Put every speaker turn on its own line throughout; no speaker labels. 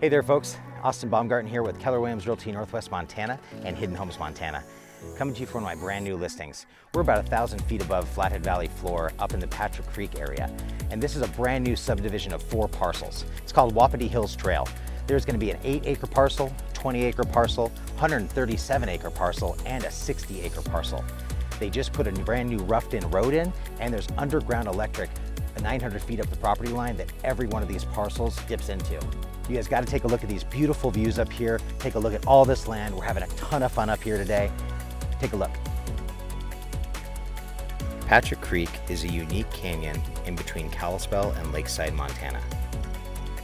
Hey there folks, Austin Baumgarten here with Keller Williams Realty Northwest Montana and Hidden Homes Montana. Coming to you from one of my brand new listings. We're about a thousand feet above Flathead Valley floor up in the Patrick Creek area. And this is a brand new subdivision of four parcels. It's called Wapiti Hills Trail. There's gonna be an eight acre parcel, 20 acre parcel, 137 acre parcel, and a 60 acre parcel. They just put a brand new roughed in road in and there's underground electric 900 feet up the property line that every one of these parcels dips into. You guys got to take a look at these beautiful views up here. Take a look at all this land. We're having a ton of fun up here today. Take a look. Patrick Creek is a unique canyon in between Kalispell and Lakeside, Montana.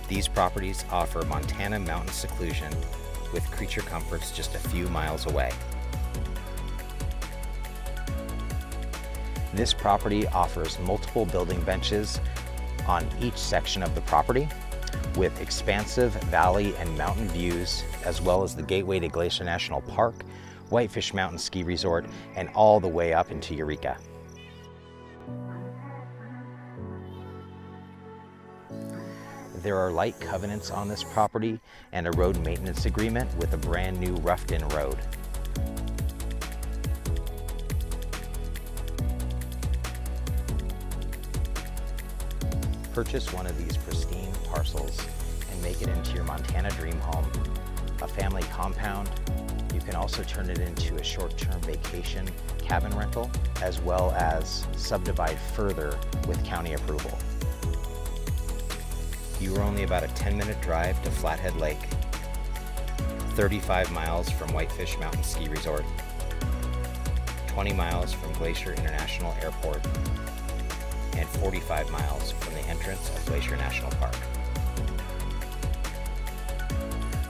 These properties offer Montana mountain seclusion with creature comforts just a few miles away. This property offers multiple building benches on each section of the property with expansive valley and mountain views, as well as the gateway to Glacier National Park, Whitefish Mountain Ski Resort, and all the way up into Eureka. There are light covenants on this property and a road maintenance agreement with a brand new roughed-in road. Purchase one of these pristine parcels and make it into your Montana dream home, a family compound. You can also turn it into a short-term vacation cabin rental, as well as subdivide further with county approval. You are only about a 10 minute drive to Flathead Lake, 35 miles from Whitefish Mountain Ski Resort, 20 miles from Glacier International Airport, and 45 miles from the entrance of Glacier National Park.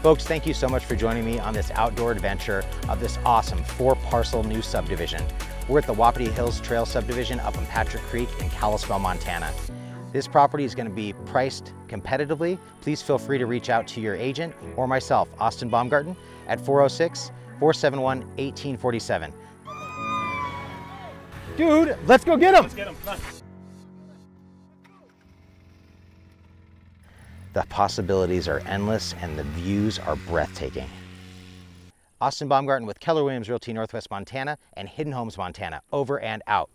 Folks, thank you so much for joining me on this outdoor adventure of this awesome four parcel new subdivision. We're at the Wapiti Hills Trail subdivision up in Patrick Creek in Kalispell, Montana. This property is going to be priced competitively. Please feel free to reach out to your agent or myself, Austin Baumgarten, at 406 471 1847. Dude, let's go get him!
Let's get him.
The possibilities are endless and the views are breathtaking. Austin Baumgarten with Keller Williams Realty Northwest Montana and Hidden Homes Montana. Over and out.